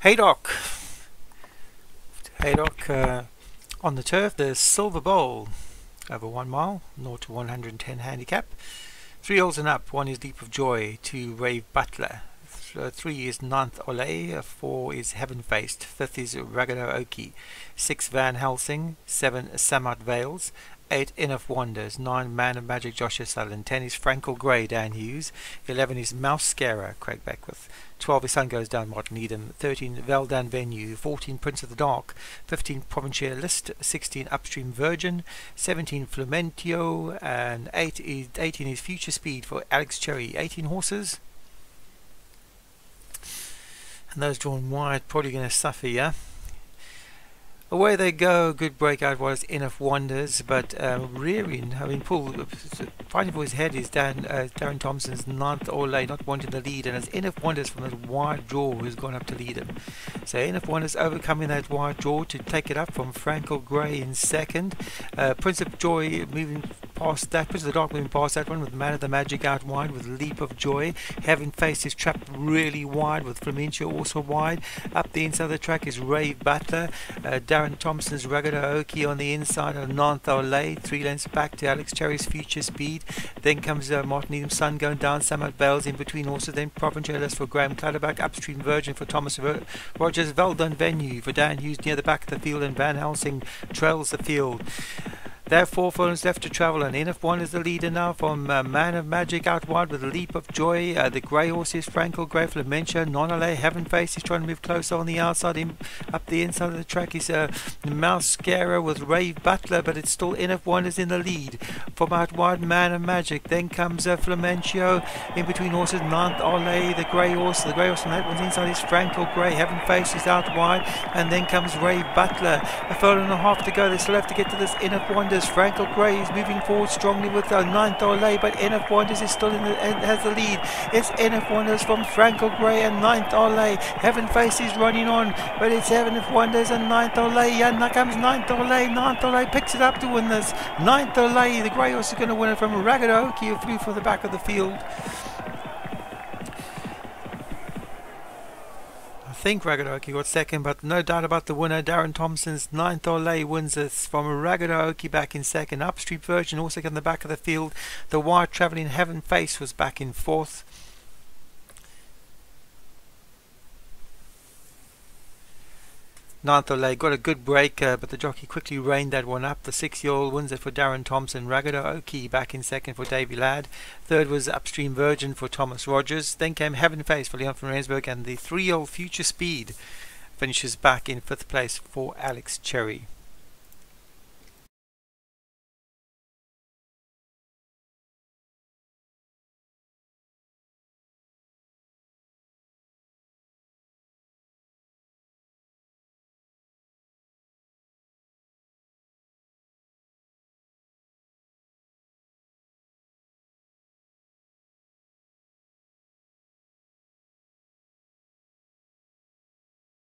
Haydock. Haydock uh, on the turf, the Silver Bowl. Over one mile, 0 to 110 handicap. Three holes and up, one is Leap of Joy, two Rave Butler, uh, three is Ninth Ole, uh, four is Heaven Faced, fifth is Ragado Oki, six Van Helsing, seven Samart Vales, 8 Enough Wonders, 9 Man of Magic Joshua Sutherland, 10 is Frankel Grey Dan Hughes, 11 is Mouse Scarer Craig Beckwith, 12 is Sun Goes Down Martin Needham, 13 Veldan Venue, 14 Prince of the Dark, 15 Provincial List, 16 Upstream Virgin, 17 Flamentio, and 8 is, 18 is Future Speed for Alex Cherry, 18 horses. And those drawn wide probably going to suffer, yeah? Away they go, good breakout was enough wonders, but um, rearing, I mean, pull, fighting for his head is Dan, uh, Darren Thompson's ninth Ole, not wanting the lead, and it's enough wonders from that wide draw who's gone up to lead him. So enough wonders overcoming that wide draw to take it up from Frankel Grey in second. Uh, Prince of Joy moving past that, of the Dark moving past that one with Man of the Magic out wide with Leap of Joy, having faced his trap really wide with Flamincio also wide. Up the inside of the track is Rave Butler. Uh, Darren Thompson's Rugged Aoki on the inside of Ninth Olay, three lengths back to Alex Cherry's Future Speed. Then comes uh, Martin Needham's Sun going down, Samuel Bells in between also. Then Provincialis for Graham Clutterbuck, Upstream Virgin for Thomas Rogers, Veldon Venue for Dan Hughes near the back of the field, and Van Helsing trails the field. There four phones left to travel, and Enough One is the leader now from uh, Man of Magic out wide with a leap of joy. Uh, the grey horse is Frankel Grey Flamentia. Nonale Heaven Face is trying to move closer on the outside. In, up the inside of the track is uh, Mouse Scarer with Rave Butler, but it's still Enough One is in the lead. From out wide, Man of Magic. Then comes uh, Flamentio in between horses. Ninth Ole, the grey horse. The grey horse on that one's inside is Frankel Grey. Heaven Face is out wide, and then comes Rave Butler. A photo and a half to go. They still have to get to this Enough Wonders as Frankel Grey is moving forward strongly with a ninth Olay, but Enough Wonders is still in the, has the lead. It's Enough Wonders from Frankel Grey and ninth Olay. Heaven Face is running on, but it's Enough Wonders and ninth Olay. And now comes ninth Olay. Ninth Olay picks it up to win this. Ninth Olay, the Grey horse is going to win it from Ragged Oak. He flew for the back of the field. Think Ragadaoki got second, but no doubt about the winner. Darren Thompson's ninth Olay wins this from Ragadaoki back in second. Upstream Virgin also got in the back of the field. The White Travelling Heaven Face was back in fourth. Ninth Olay got a good break, uh, but the jockey quickly reined that one up. The six-year-old wins it for Darren Thompson. Ragado Oki back in second for Davy Ladd. Third was Upstream Virgin for Thomas Rogers. Then came Heaven Face for Leon van Rensburg, and the three-year-old Future Speed finishes back in fifth place for Alex Cherry.